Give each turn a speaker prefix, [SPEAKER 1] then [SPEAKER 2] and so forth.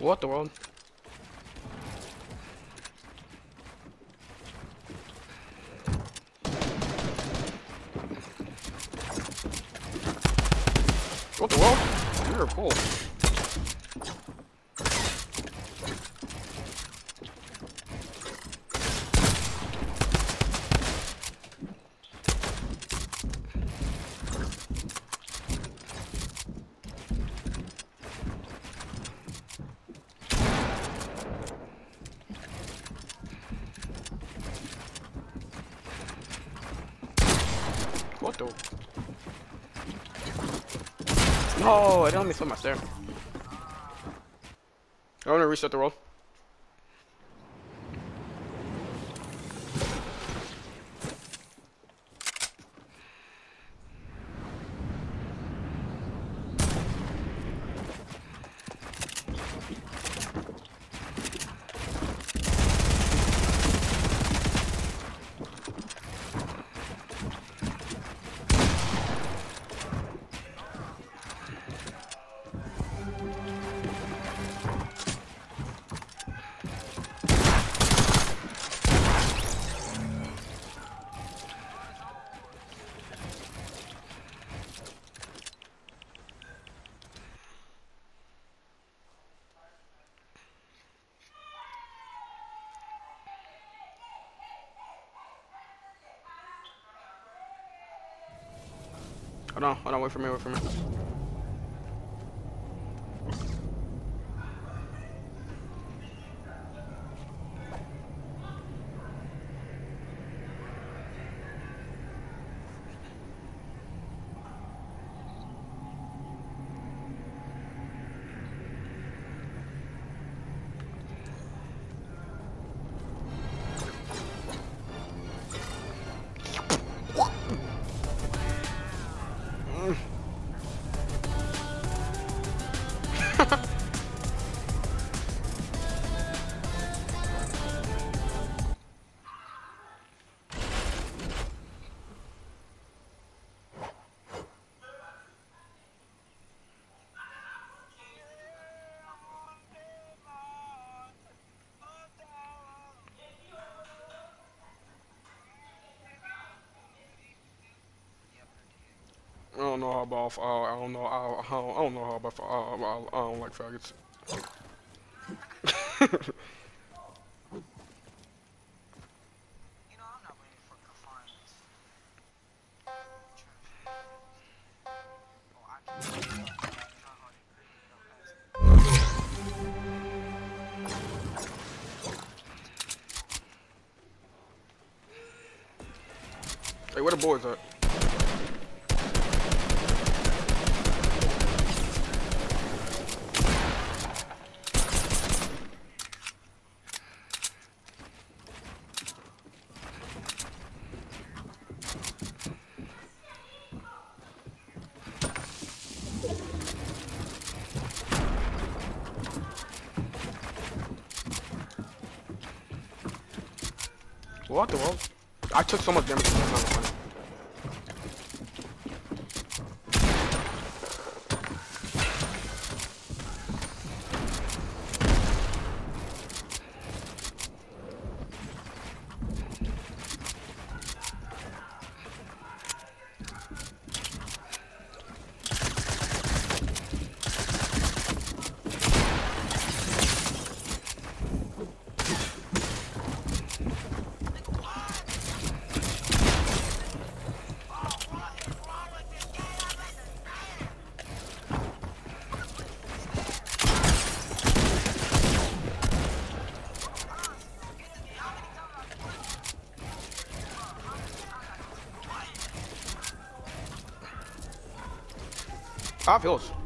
[SPEAKER 1] What the world? What the world? You're cool. What the? No, I didn't let me flip my stair. I want to reset the roll. Hold on, hold on, wait for me, wait for me. I don't know how about. Uh, I don't know. I, don't, I don't know how about. Uh, I, I don't like faggots.
[SPEAKER 2] You know, I'm not waiting for confinements. I can not hard to agree, no,
[SPEAKER 1] hey, where the boys at? What the world? I took so much damage. Maravilhoso.